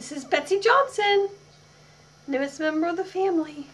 This is Betsy Johnson, newest member of the family.